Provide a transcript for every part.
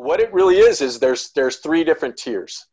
what it really is is there's there's three different tiers.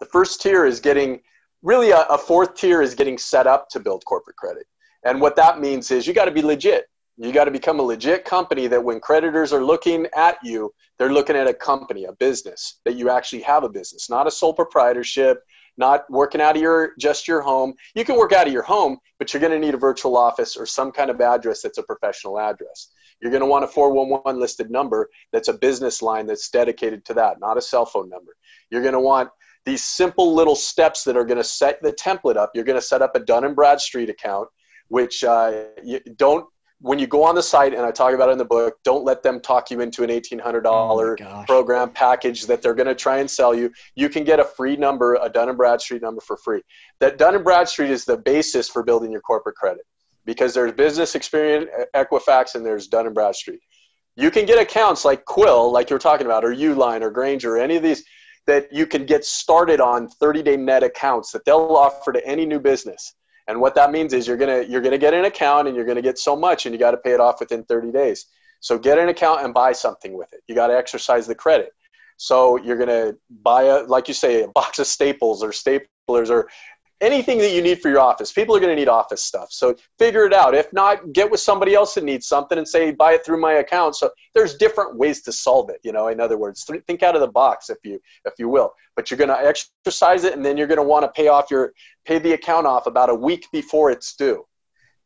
The first tier is getting really a, a fourth tier is getting set up to build corporate credit. And what that means is you got to be legit. You got to become a legit company that when creditors are looking at you, they're looking at a company, a business, that you actually have a business, not a sole proprietorship, not working out of your just your home. You can work out of your home, but you're going to need a virtual office or some kind of address that's a professional address. You're going to want a 411 listed number that's a business line that's dedicated to that, not a cell phone number. You're going to want these simple little steps that are going to set the template up. You're going to set up a Dun and Bradstreet account, which uh, you don't when you go on the site, and I talk about it in the book, don't let them talk you into an $1,800 oh program package that they're going to try and sell you. You can get a free number, a Dun & Bradstreet number for free. That Dun & Bradstreet is the basis for building your corporate credit because there's business Experian, Equifax, and there's Dun & Bradstreet. You can get accounts like Quill, like you were talking about, or Uline, or Grainger, or any of these that you can get started on 30-day net accounts that they'll offer to any new business and what that means is you're gonna you're gonna get an account and you're gonna get so much and you got to pay it off within 30 days. So get an account and buy something with it. You got to exercise the credit. So you're gonna buy a like you say a box of staples or staplers or anything that you need for your office. People are going to need office stuff. So figure it out. If not, get with somebody else that needs something and say, buy it through my account. So there's different ways to solve it. You know, in other words, think out of the box, if you, if you will, but you're going to exercise it and then you're going to want to pay off your, pay the account off about a week before it's due.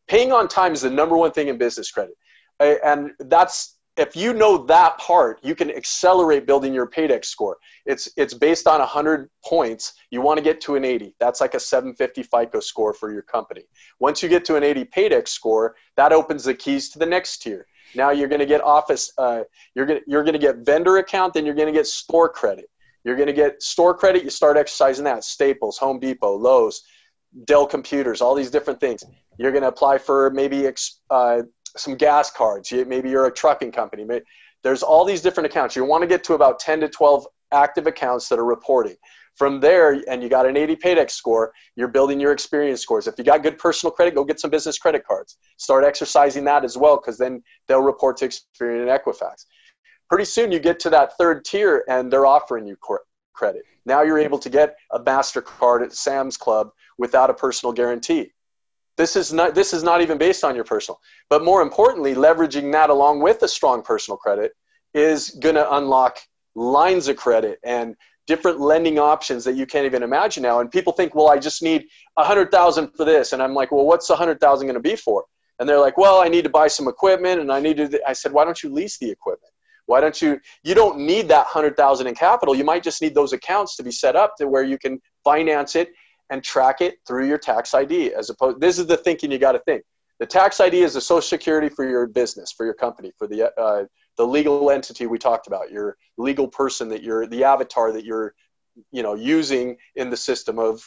Paying on time is the number one thing in business credit. And that's if you know that part, you can accelerate building your Paydex score. It's it's based on 100 points. You want to get to an 80. That's like a 750 FICO score for your company. Once you get to an 80 Paydex score, that opens the keys to the next tier. Now you're going to get office. Uh, you're going you're going to get vendor account. Then you're going to get store credit. You're going to get store credit. You start exercising that. Staples, Home Depot, Lowe's, Dell Computers, all these different things. You're going to apply for maybe uh, some gas cards. Maybe you're a trucking company. There's all these different accounts. You want to get to about 10 to 12 active accounts that are reporting. From there, and you got an 80 Paydex score, you're building your experience scores. If you got good personal credit, go get some business credit cards. Start exercising that as well, because then they'll report to Experian and Equifax. Pretty soon, you get to that third tier, and they're offering you credit. Now you're able to get a MasterCard at Sam's Club without a personal guarantee. This is not this is not even based on your personal. But more importantly, leveraging that along with a strong personal credit is going to unlock lines of credit and different lending options that you can't even imagine now. And people think, well, I just need a hundred thousand for this, and I'm like, well, what's a hundred thousand going to be for? And they're like, well, I need to buy some equipment, and I need to. I said, why don't you lease the equipment? Why don't you? You don't need that hundred thousand in capital. You might just need those accounts to be set up to where you can finance it and track it through your tax ID as opposed this is the thinking you got to think. The tax ID is the social security for your business for your company for the uh, the legal entity we talked about your legal person that you're the avatar that you're you know using in the system of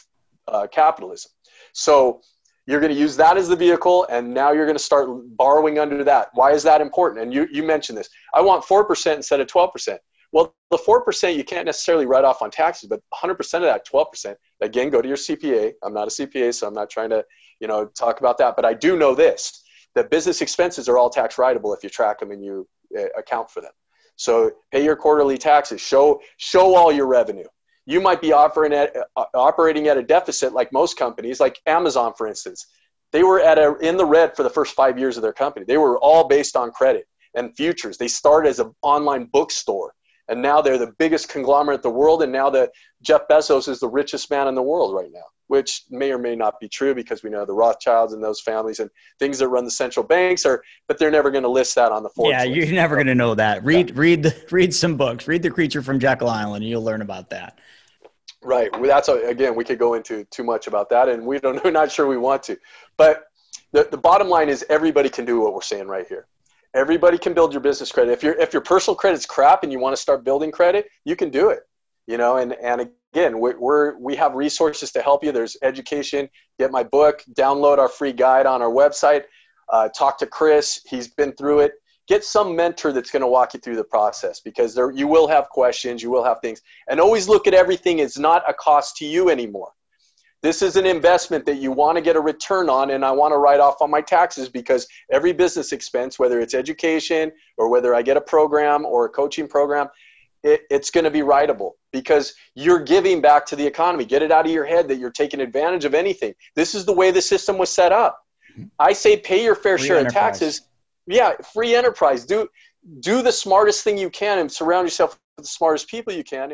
uh, capitalism. So you're going to use that as the vehicle and now you're going to start borrowing under that. Why is that important? And you, you mentioned this. I want 4% instead of 12% well, the 4% you can't necessarily write off on taxes, but 100% of that 12%, again, go to your CPA. I'm not a CPA, so I'm not trying to, you know, talk about that. But I do know this, that business expenses are all tax writable if you track them and you uh, account for them. So pay your quarterly taxes, show, show all your revenue. You might be offering at, uh, operating at a deficit like most companies, like Amazon, for instance. They were at a, in the red for the first five years of their company. They were all based on credit and futures. They started as an online bookstore and now they're the biggest conglomerate in the world and now that jeff bezos is the richest man in the world right now which may or may not be true because we know the rothschilds and those families and things that run the central banks are but they're never going to list that on the Forbes yeah you're never going to know that. Read yeah. read the, read some books. Read the creature from jekyll island and you'll learn about that. Right. Well, that's a, again we could go into too much about that and we don't we're not sure we want to. But the, the bottom line is everybody can do what we're saying right here everybody can build your business credit. If your if your personal credit's crap and you want to start building credit, you can do it. You know, and and again, we're, we're we have resources to help you. There's education. Get my book. Download our free guide on our website. Uh, talk to Chris. He's been through it. Get some mentor that's going to walk you through the process because there you will have questions, you will have things, and always look at everything as not a cost to you anymore this is an investment that you want to get a return on and i want to write off on my taxes because every business expense whether it's education or whether i get a program or a coaching program it, it's going to be writable because you're giving back to the economy. Get it out of your head that you're taking advantage of anything. This is the way the system was set up. I say pay your fair free share enterprise. of taxes. Yeah, free enterprise. Do do the smartest thing you can and surround yourself with the smartest people you can.